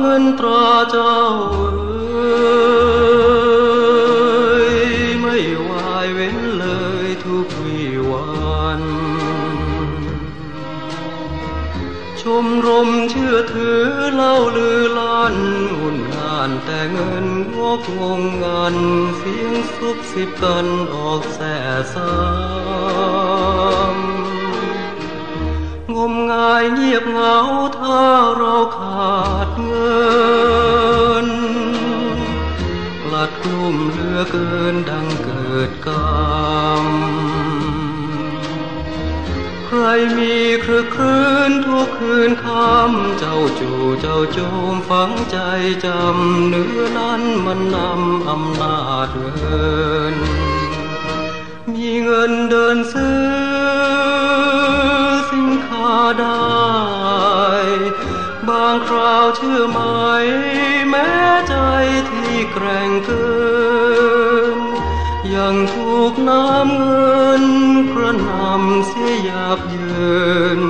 เงินตราเจ้าเอ้ยไม่วายเว้นเลยทุกวีวัน ชมรมเชื่อถือเล่าลือล้านหุ่นงานแต่เงินงกงงงานเสียงสุบสิบกันออกแส่ซ้า เกินดังเกิดกรรม ใครมีครึกครื้นทุกคืนคำเจ้าจู่เจ้าโจมฝังใจจำเนื้อนั้นมันนำอำนาจเงิน มีเงินเดินซื้อสินค้าได้ บางคราวเชื่อไหมแม้ใจที่แกร่งเกิน ยังถูกน้ำเงินกระนำเสียหยาบเยิน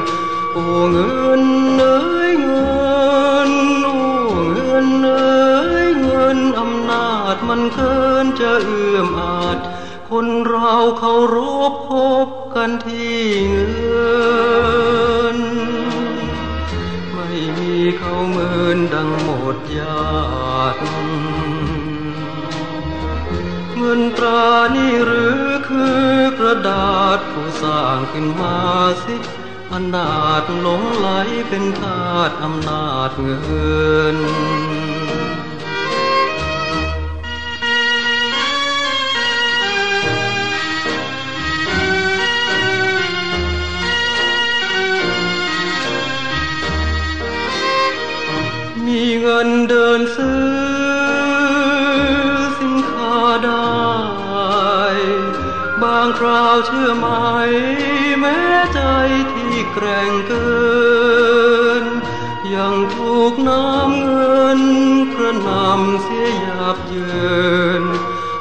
โอ้เงินเอ้ยเงิน โอ้เงินเอ้ยเงินอำนาจมันเกินจะเอื้อมอาจ คนเราเคารพพบกันที่เงิน ไม่มีเขาเมือนดังหมดญาติ เงินตรานี่หรือคือกระดาษผู้สร้างขึ้นมาสิอนาจหลงไหลเป็นทาสอำนาจเงิน ราวเชื่อไหมแม้ใจที่แกร่งเกิน ยังถูกน้ำเงินกระนำเสียหยาบเยิน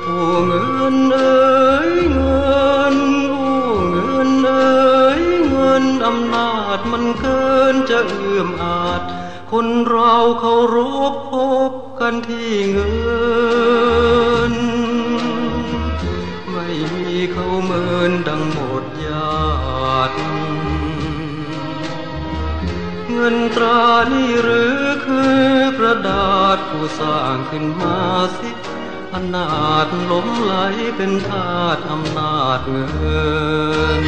โอ้เงินเอ้ยเงินโอ้เงินเอ้ยเงินอำนาจมันเกินจะเอื้อมอาจ คนเราเคารพพบกันที่เงิน หมดญาติเงินตรานี่หรือคือกระดาษผู้สร้างขึ้นมาสิอนาจล้มไหลเป็นทาสอำนาจเงิน